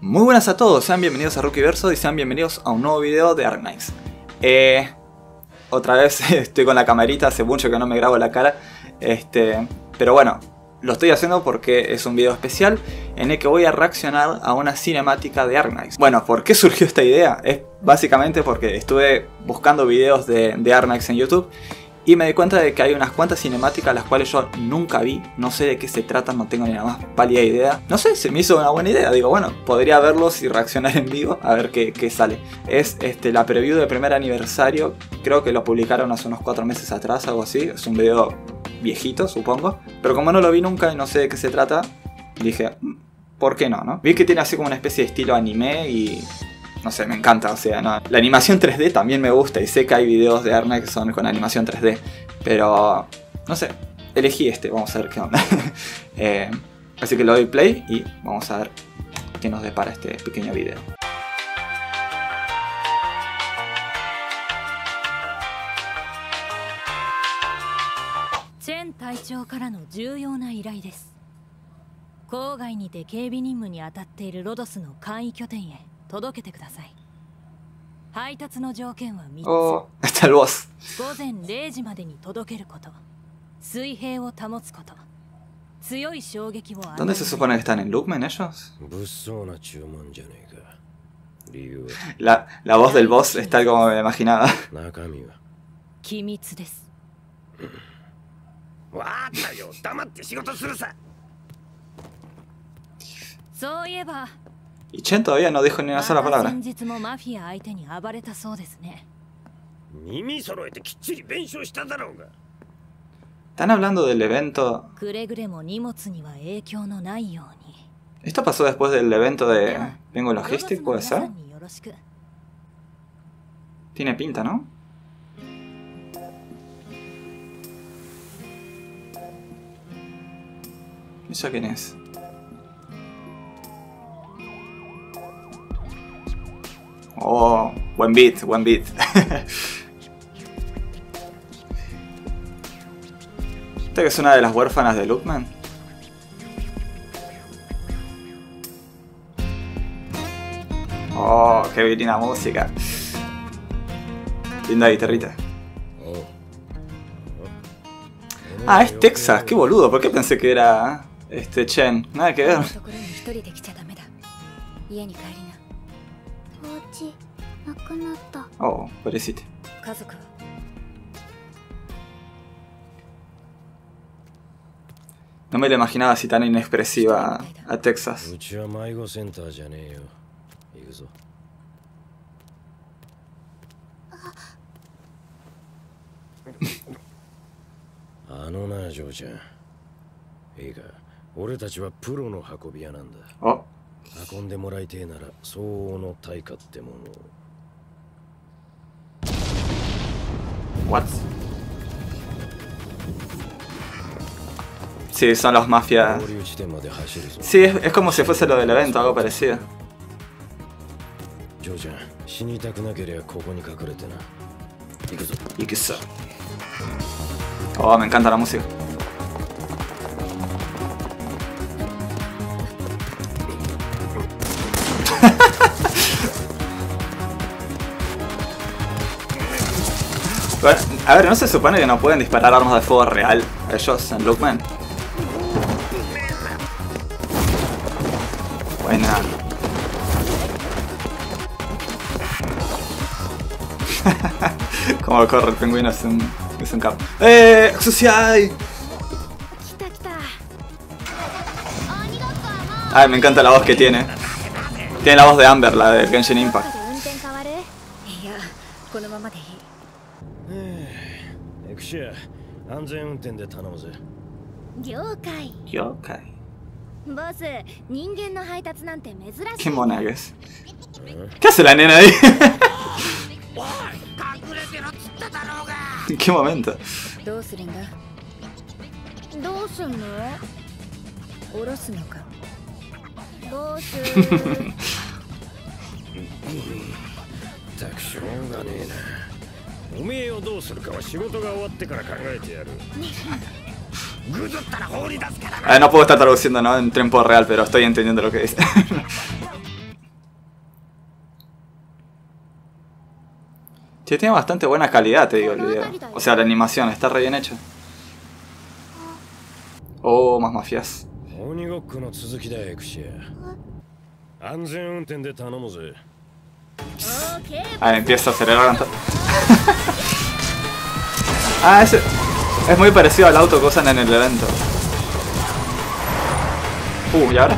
Muy buenas a todos, sean bienvenidos a Rookieverso y sean bienvenidos a un nuevo video de Ark Knights. Eh, otra vez estoy con la camarita, hace mucho que no me grabo la cara. Este, pero bueno, lo estoy haciendo porque es un video especial en el que voy a reaccionar a una cinemática de Ark Knights. Bueno, ¿por qué surgió esta idea? Es básicamente porque estuve buscando videos de, de Ark Knights en YouTube y me di cuenta de que hay unas cuantas cinemáticas las cuales yo nunca vi, no sé de qué se tratan, no tengo ni la más pálida idea. No sé, se me hizo una buena idea, digo, bueno, podría verlos y reaccionar en vivo a ver qué, qué sale. Es este, la preview de primer aniversario, creo que lo publicaron hace unos 4 meses atrás, algo así, es un video viejito, supongo. Pero como no lo vi nunca y no sé de qué se trata, dije, mm, ¿por qué no, no? Vi que tiene así como una especie de estilo anime y no sé, me encanta, o sea, no. La animación 3D también me gusta y sé que hay videos de Arna que son con animación 3D, pero no sé, elegí este, vamos a ver qué onda. Eh, así que lo doy play y vamos a ver qué nos depara este pequeño video. チェン隊長からの重要な依頼です郊外にて警備任務に当たっているロドスの簡易拠点へ 届けてください。配達の条件は3つ。タロス。午前0時までに届けること。水平を保つこと。強い衝撃を。どんでそこ。ス。物騒な注文。中身は？機密です。わあ。黙って仕事するさ。そういえば、Y Chen todavía no dijo ni una sola palabra. Están hablando del evento... ¿Esto pasó después del evento de Vengo Logistic, puede ser? Tiene pinta, ¿no? ¿Eso quién es? Oh, buen beat, buen beat. ¿Esta que es una de las huérfanas de Lookman? Oh, qué divina música. Linda guitarrita. おう Ah, es Texas, qué boludo, ¿por qué pensé que era este Chen? Nada que ver. お家なくなった。ああ、プレシテ家族。ノメレマキナーシタンインプレシーはアテクサス。うちは迷子センターじゃねえよ。行くぞ。あ。のなジョージャンいいか。俺たちはプロの運び屋なんだ。あ運んでもらいてえなら相応の対価ってものを what? Sí, son los mafias. Sí, es, es como si fuese lo del evento, algo parecido. 嬢ちゃん死に Pues, a ver, ¿no se supone que no pueden disparar armas de fuego real ellos en Lookman? Buena. Como corre el pingüino es un, es un ¡Eh! ¡Exociai! Ay, me encanta la voz que tiene. Tiene la voz de Amber, la de Genshin Impact. シア安全運転で頼むぜ。了解。Yokai. ボス人間の配達なんて珍しい。Qué mona que es. ¿Qué hace la nena ahí? ¿En qué momento? どうするんだ？どうすんの？下ろすのか。ボス。たくしょう がねえな no puedo estar traduciendo ¿no? en tiempo real, pero estoy entendiendo lo que dice. sí, tiene bastante buena calidad, te digo, el video. O sea, la animación está re bien hecha. Oh, más mafias. あれ、empieza a acelerar. ah, ese es muy parecido al auto que usan en el evento. Uh, ¿y ahora?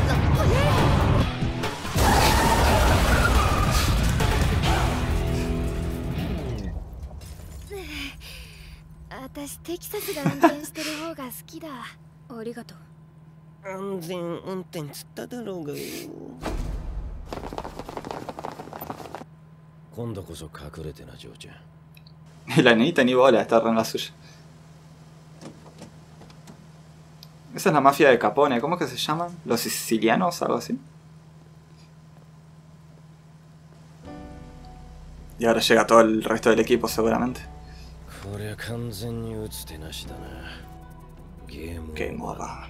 La nenita ni bola, está en la suya. Esa es la mafia de Capone, ¿cómo es que se llaman? ¿Los sicilianos? Algo así. Y ahora llega todo el resto del equipo seguramente. Qué morra.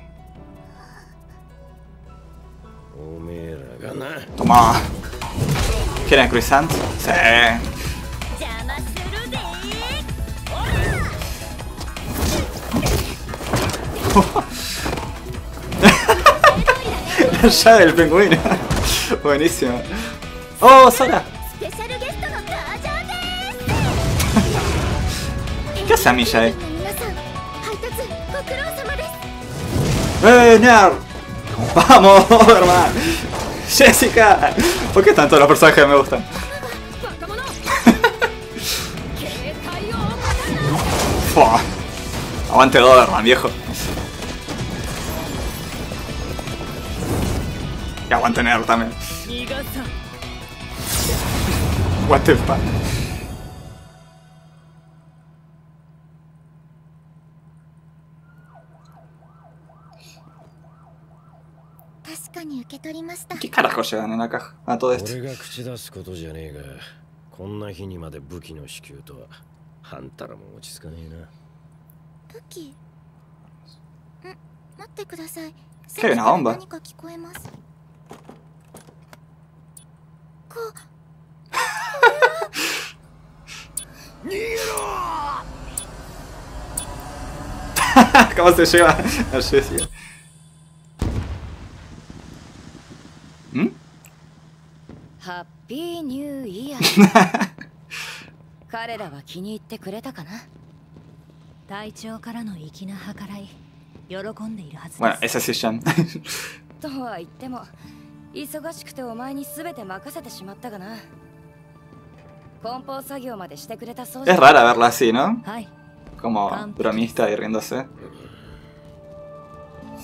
Toma. ¿Quieren croissant? Sí. La llave del pingüino. Buenísimo. ¡Oh, Sora! ¿Qué hace a mi llave? ¡Eh, nerd! ¡Eh, ¡Vamos, hermano! ¡Jessica! ¿Por qué tanto los personajes me gustan? Fua. Aguante Doberman, viejo. Y aguante Nerd también. What the fuck? 確かに受け取りました ¿Qué carajo llevan en la caja? A todo esto. 俺が口出すことじゃねえがこんな日にまで武器の支給とはあんたらも落ち着かねえな武器？ん？待ってください ¿Qué? ¿Una bomba? 何か聞こえますこ ¿Cómo se lleva a Jessica? ¿Mm? ハッピーニューイヤー。彼らは気に入ってくれたかな?隊長からの粋な計らい、喜んでいるはずです。まあ、エサセッション。とは言っても、忙しくてお前にすべて任せてしまったかな梱包作業までしてくれたそうじゃないですか。え、ら、はい。Como bromista y riéndose.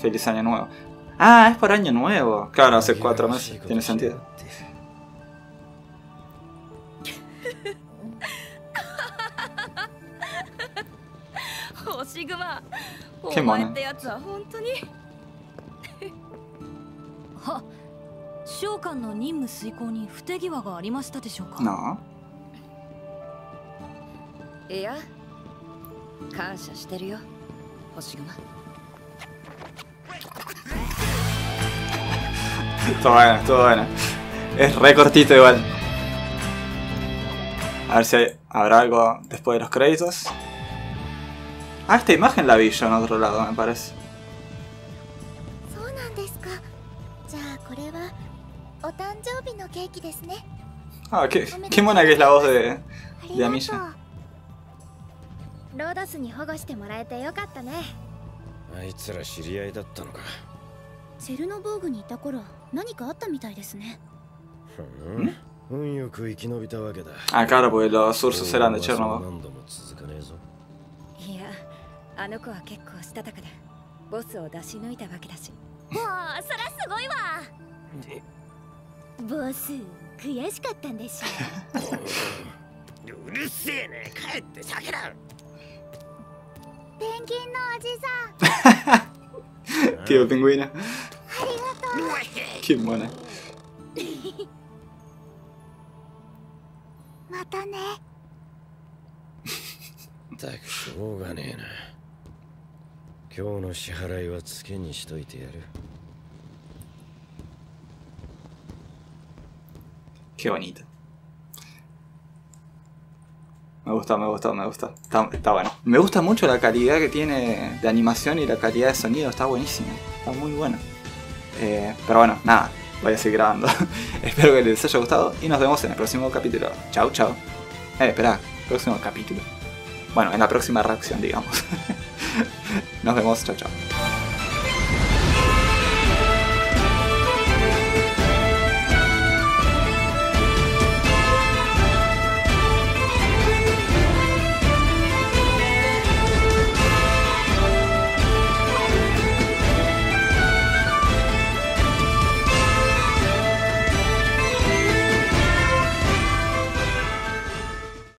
Feliz año nuevo. Ah, es por año nuevo. Claro, hace cuatro meses. Tiene sentido. ケモねお前ってやつは本当には召喚の任務遂行に不手際がありましたでしょうか No. いや感謝してるよ星熊 Todo bueno, todo bueno. Es re cortito igual. A ver si hay- habrá algo después de los créditos. Ah, esta imagen la vi yo en otro lado, me parece. Ah, qué, qué mona que es la voz de, de Amisha. ローダスに保護してもらえてよかったねあいつら知り合いだったのかチェルノボーグにいた頃何かあったみたいですね運よく生き延びたわけだあ、claro, ah, porque los ursos eran de Chernobyl. いやあの子は結構したたかでボスを出し抜いたわけだし。もうそらすごいわ。ボス悔しかったんでしょう。るせえね。帰って酒だ。ペンギンのおじさん。Tío pingüino. ありがとう。Qué mona. またね。ったくしょうがねえな今日の支払いはつけにしといてやる Qué bonito. Me gustó, me gustó, me gustó. Está, está bueno. Me gusta mucho la calidad que tiene de animación y la calidad de sonido. Está buenísimo. Está muy bueno. Eh, pero bueno, nada. Voy a seguir grabando. Espero que les haya gustado y nos vemos en el próximo capítulo. Chao, chao. Eh, espera. Próximo capítulo. Bueno, en la próxima reacción, digamos. Nos vemos, chao, chao.